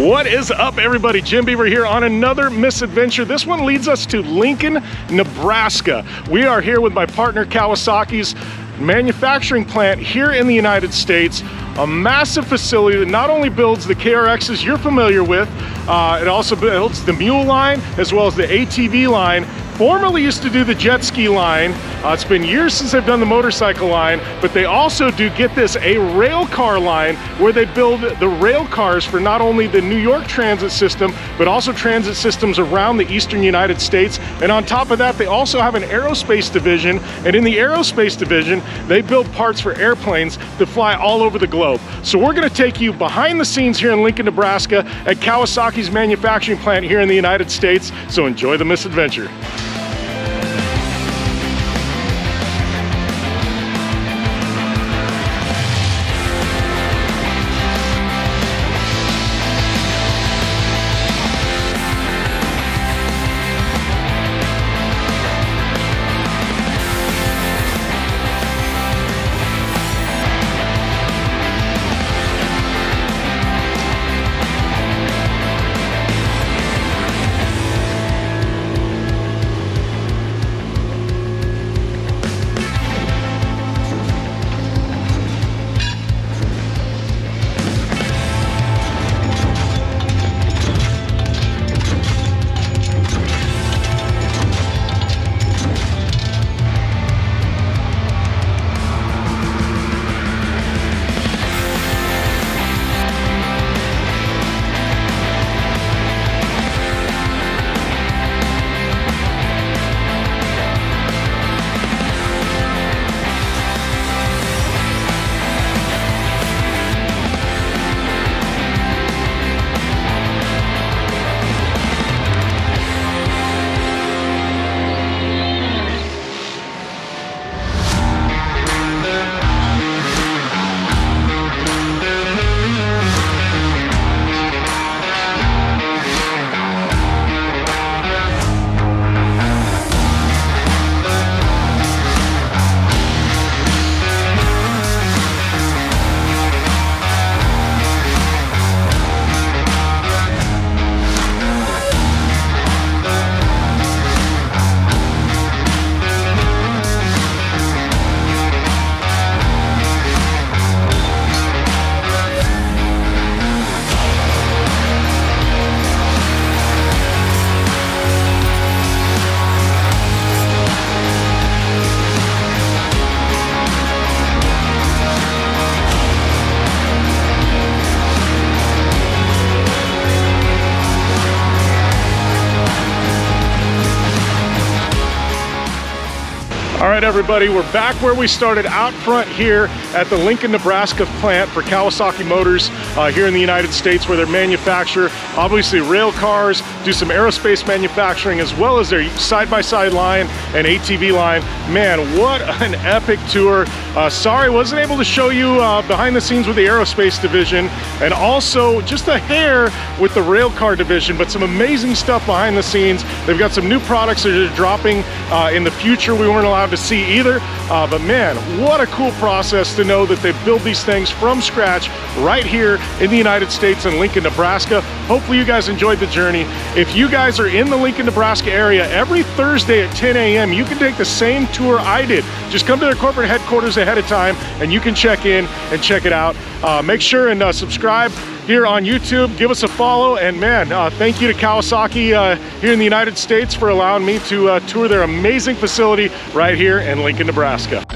What is up, everybody? Jim Beaver here on another misadventure. This one leads us to Lincoln, Nebraska. We are here with my partner Kawasaki's manufacturing plant here in the United States. A massive facility that not only builds the KRXs you're familiar with, uh, it also builds the Mule line as well as the ATV line formerly used to do the jet ski line. Uh, it's been years since they've done the motorcycle line, but they also do, get this, a rail car line where they build the rail cars for not only the New York transit system, but also transit systems around the eastern United States. And on top of that, they also have an aerospace division. And in the aerospace division, they build parts for airplanes that fly all over the globe. So we're gonna take you behind the scenes here in Lincoln, Nebraska at Kawasaki's manufacturing plant here in the United States. So enjoy the misadventure. Right, everybody, we're back where we started out front here at the Lincoln, Nebraska plant for Kawasaki Motors uh, here in the United States where they manufacture obviously rail cars, do some aerospace manufacturing as well as their side-by-side -side line and ATV line. Man, what an epic tour. Uh, sorry, wasn't able to show you uh, behind the scenes with the aerospace division and also just a hair with the rail car division, but some amazing stuff behind the scenes. They've got some new products that are dropping uh, in the future we weren't allowed to see either. Uh, but man, what a cool process to know that they build these things from scratch right here in the United States in Lincoln, Nebraska. Hopefully you guys enjoyed the journey. If you guys are in the Lincoln, Nebraska area, every Thursday at 10 a.m., you can take the same tour I did. Just come to their corporate headquarters ahead of time and you can check in and check it out. Uh, make sure and uh, subscribe here on YouTube. Give us a follow. And man, uh, thank you to Kawasaki uh, here in the United States for allowing me to uh, tour their amazing facility right here in Lincoln, Nebraska.